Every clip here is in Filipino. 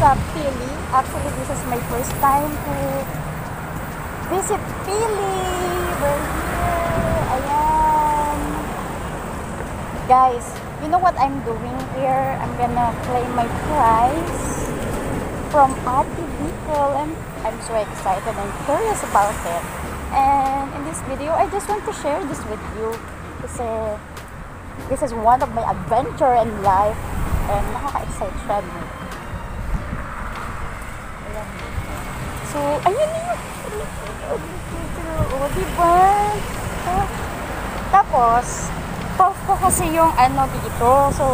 sa Pili. Actually, this is my first time to visit Pili. We're here. Ayan. Guys, you know what I'm doing here? I'm gonna claim my prize from Ate Bicol. And I'm so excited and curious about it. And in this video, I just want to share this with you. Kasi uh, this is one of my adventure in life and nakaka-excite siya so ayun na yun. O diba? Tapos off ko kasi yung ano dito. So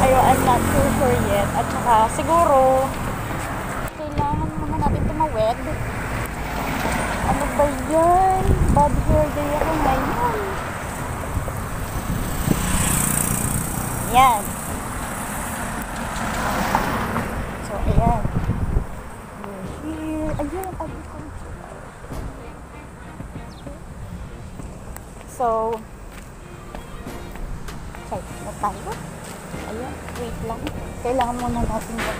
ayun I'm not too sure yet. At saka siguro kailangan muna natin tumawid. Ano ba yan bad hair day ako ngayon. Yan. So, ayan. So, okay, na tayo. Ayan, wait lang. Kailangan muna natin mag...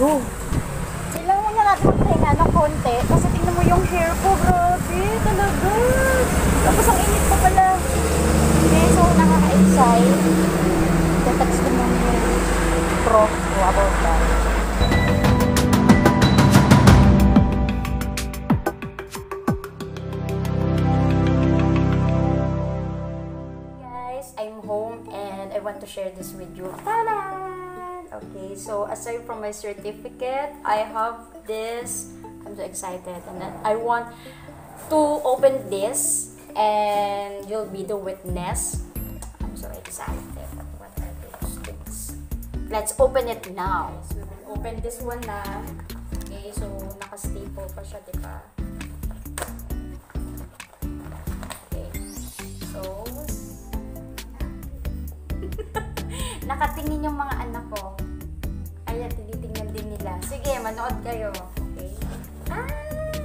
Oh! Kailangan muna natin magpahinga ng konti. Kasi tingnan mo yung hair ko, grabe, talaga. To share this with you. Ta-da! Okay, so aside from my certificate, I have this. I'm so excited and I want to open this and you'll be the witness. I'm so excited. What are those? Let's open it now. So, open this one na. Okay, so naka-staple pa siya, di ba? nakatingin yung mga anak ko. Ayan, tinitingnan din nila. Sige, manood kayo. Okay. Ay!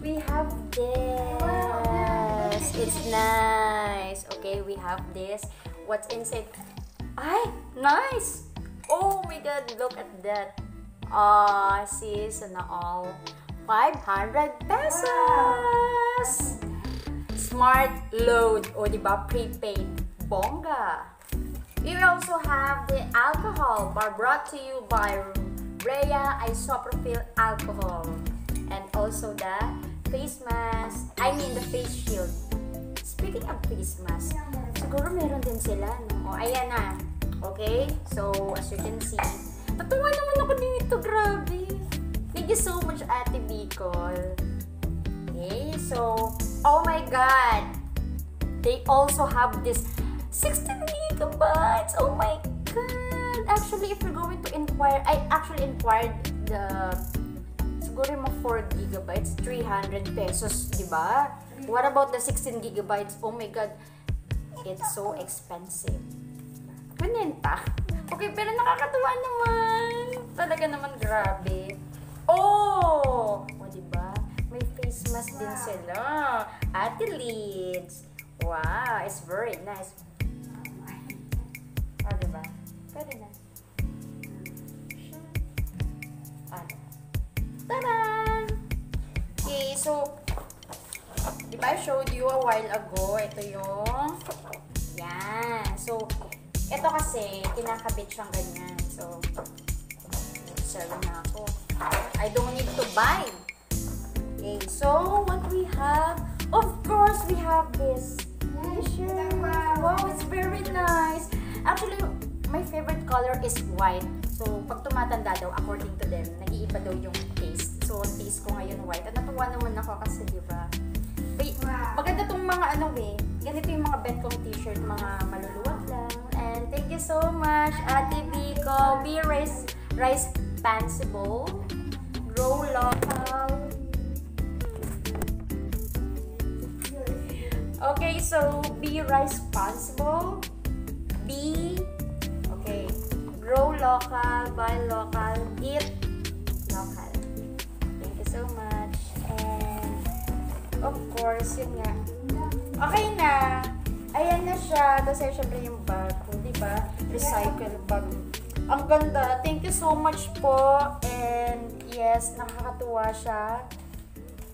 We have this. It's nice. Okay, we have this. What's inside? Ay, nice! Oh my god, look at that. Ah, sis, na all. 500 pesos! Smart load. O, di ba? Prepaid. Bongga. We also have the alcohol bar brought to you by Rhea Isopropyl Alcohol. And also the face mask. I mean the face shield. Speaking of face mask, siguro meron din sila, no? O, ayan na. Okay? So, as you can see, natuwa naman ako dito. Grabe. Thank you so much, Ate Bicol. Okay, so, oh my God. They also have this 16 gigabytes. Oh my God. Actually, if you're going to inquire, I actually inquired the siguro yung mga 4 gigabytes, 300 pesos, di ba? What about the 16 gigabytes? Oh my God. It's so expensive. Pinenta. Okay, pero nakakatuwa naman. Talaga naman grabe. Oh! O, di ba? May face mask din sila. Ate Lids. Wow, it's very nice. O, di ba? Pwede na. Ano? Tada! Okay, so, di ba I showed you a while ago, ito yung, yan. So, ito kasi, kinakabit siyang ganyan. So, sell na ako. I don't need to buy. Okay, so, what we have, of course, we have this t-shirt. Wow, it's very nice. Actually, my favorite color is white. So, pag tumatanda daw, according to them, nag-iiba daw yung taste. So, ang taste ko ngayon white. At natuwa naman ako kasi, di ba? Wait, maganda tong mga ano eh. Ganito yung mga bet kong t-shirt, mga maluluwag lang. And thank you so much, Ate Biko. Be rice, rice fanciable. Grow local. Okay, so be responsible. Be, okay, grow local, buy local, eat local. Thank you so much. And, of course, yun nga. Okay na. Ayan na siya. Tapos, syempre yung bag ko, di ba? Recycle bag. Ang ganda. Thank you so much po. And yes, nakakatuwa siya.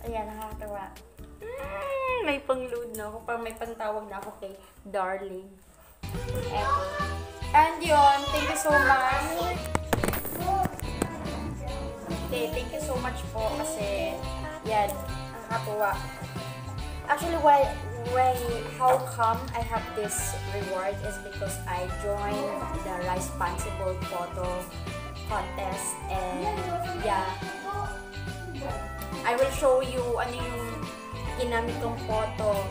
Ayan, nakakatuwa. Mm, may pang-load na ako. Parang may pantawag na ako kay Darling. And yun, thank you so much. Okay, thank you so much po kasi yan, nakakatuwa. Actually, why, why, how come I have this reward is because I joined the Responsible Photo Contest and yeah, I will show you ano yung ginamit kong photo